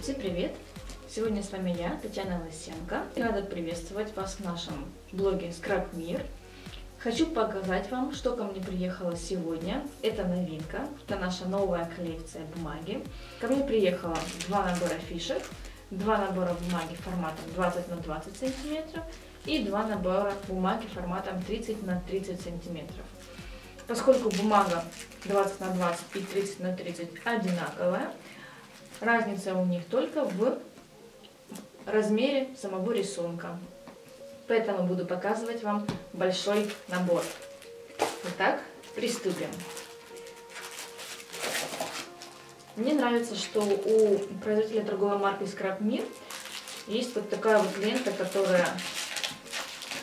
Всем привет! Сегодня с вами я, Татьяна Лысенко. Рада приветствовать вас в нашем блоге Скраб Мир. Хочу показать вам, что ко мне приехало сегодня. Это новинка, это наша новая коллекция бумаги. Ко мне приехало два набора фишек, два набора бумаги форматом 20 на 20 сантиметров и два набора бумаги форматом 30 на 30 сантиметров. Поскольку бумага 20 на 20 и 30 на 30 одинаковая, разница у них только в размере самого рисунка. Поэтому буду показывать вам большой набор. Итак, приступим. Мне нравится, что у производителя торговой марки Scrap Mir есть вот такая вот лента, которая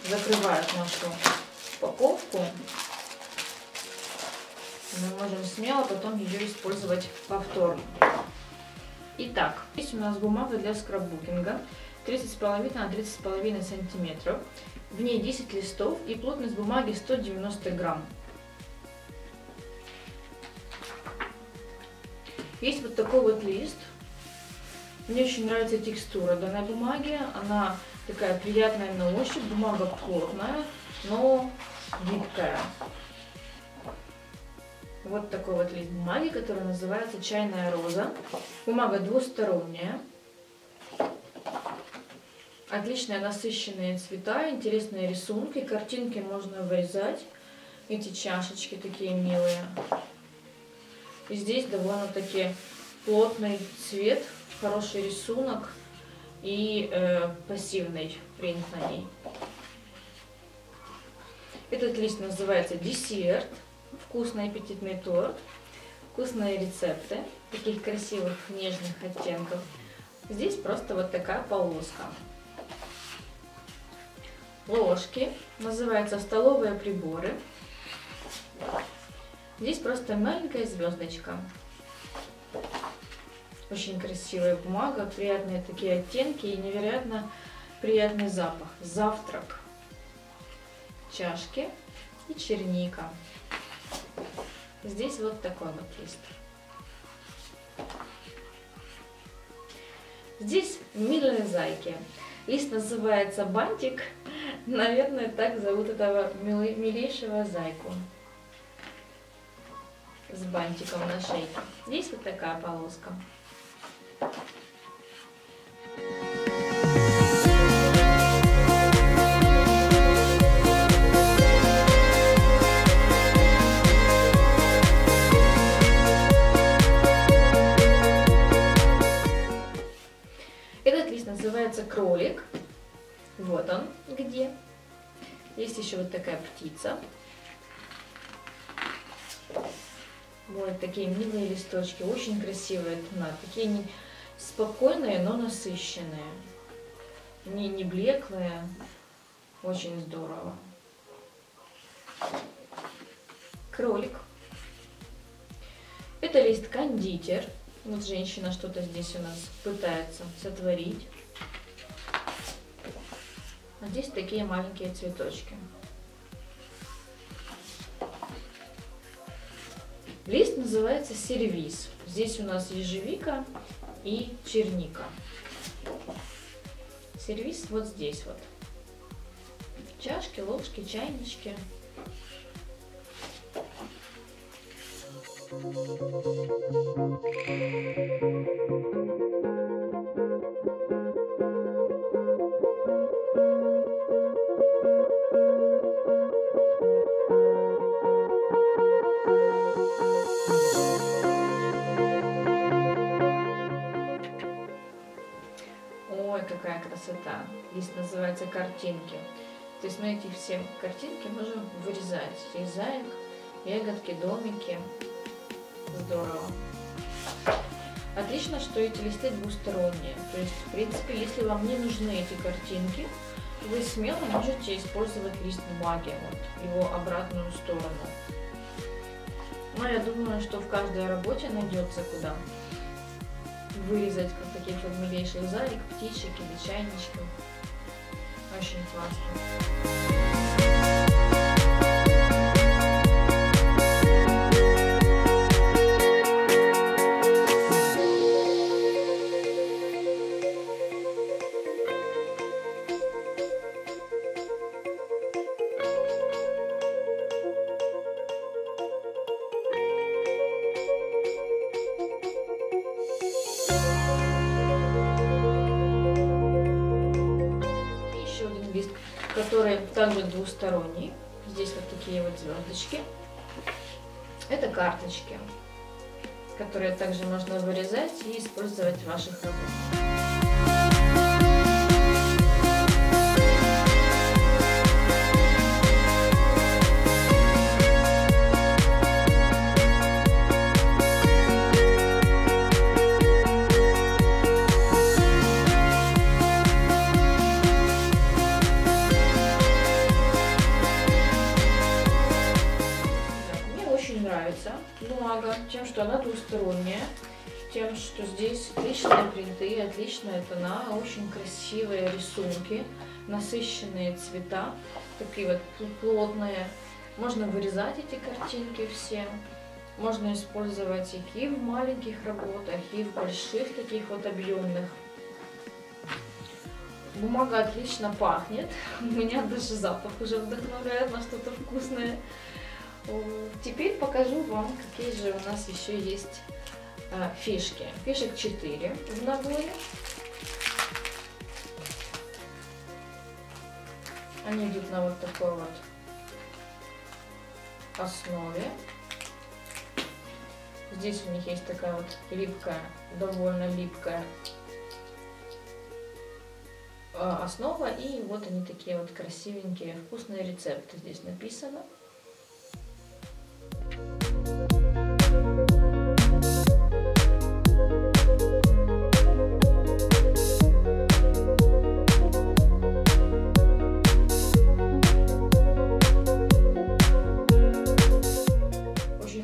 закрывает нашу упаковку. Мы можем смело потом ее использовать повторно. Итак, здесь у нас бумага для скраббукинга. 30,5 на 30,5 сантиметров. В ней 10 листов и плотность бумаги 190 грамм. Есть вот такой вот лист. Мне очень нравится текстура данной бумаги. Она такая приятная на ощупь. Бумага плотная, но гибкая. Вот такой вот лист бумаги, который называется чайная роза. Бумага двусторонняя. Отличные насыщенные цвета, интересные рисунки, картинки можно вырезать. Эти чашечки такие милые. И здесь довольно-таки плотный цвет, хороший рисунок и э, пассивный принт на ней. Этот лист называется десерт, вкусный аппетитный торт, вкусные рецепты таких красивых нежных оттенков. Здесь просто вот такая полоска ложки, называются столовые приборы. Здесь просто маленькая звездочка. Очень красивая бумага, приятные такие оттенки и невероятно приятный запах. Завтрак. Чашки и черника. Здесь вот такой вот лист. Здесь милые зайки. Лист называется бантик. Наверное, так зовут этого милейшего зайку. С бантиком на шейке. Здесь вот такая полоска. Этот лист называется кролик. Вот он где. Есть еще вот такая птица. Вот такие милые листочки, очень красивые тона, такие не спокойные, но насыщенные. Не, не блеклые, очень здорово. Кролик. Это лист кондитер. Вот женщина что-то здесь у нас пытается сотворить. А здесь такие маленькие цветочки. Лист называется сервис. Здесь у нас ежевика и черника. Сервис вот здесь вот. Чашки, ложки, чайнички. Ой, красота. Лист называется картинки. То есть мы эти все картинки можем вырезать. Резаек, ягодки, домики. Здорово. Отлично, что эти листы двусторонние. То есть, в принципе, если вам не нужны эти картинки, вы смело можете использовать лист бумаги, вот, его обратную сторону. Но я думаю, что в каждой работе найдется куда вырезать как таких вот милейших заек, птичек или чайничков. Очень классно. Который также двусторонний. Здесь вот такие вот звездочки. Это карточки, которые также можно вырезать и использовать в ваших работах. Бумага тем, что она двусторонняя, тем, что здесь отличные принты, отличная тона, очень красивые рисунки, насыщенные цвета, такие вот плотные. Можно вырезать эти картинки все. Можно использовать и в маленьких работах, и в больших таких вот объемных. Бумага отлично пахнет. У меня даже запах уже вдохновляет на что-то вкусное. Теперь покажу вам, какие же у нас еще есть а, фишки. Фишек 4 в наборе. Они идут на вот такой вот основе. Здесь у них есть такая вот липкая, довольно липкая а, основа. И вот они такие вот красивенькие, вкусные рецепты здесь написано.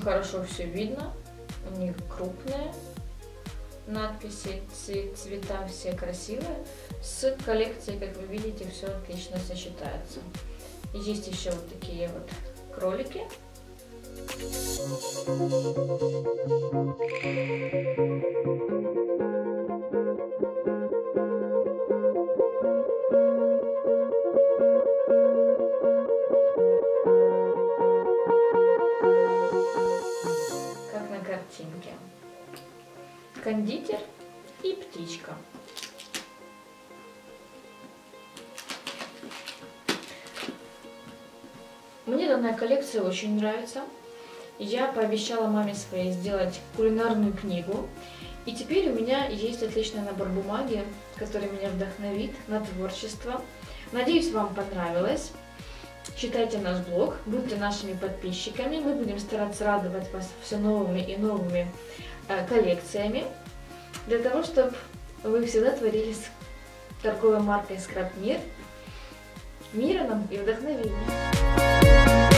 Хорошо все видно. Они крупные. Надписи, цвета все красивые. С коллекцией, как вы видите, все отлично сочетается. Есть еще вот такие вот кролики. Как Кондитер и птичка. Мне данная коллекция очень нравится. Я пообещала маме своей сделать кулинарную книгу. И теперь у меня есть отличный набор бумаги, который меня вдохновит на творчество. Надеюсь, вам понравилось. Читайте наш блог, будьте нашими подписчиками. Мы будем стараться радовать вас все новыми и новыми коллекциями. Для того, чтобы вы всегда творили с торговой маркой Скраб Мир. Мира нам и вдохновения!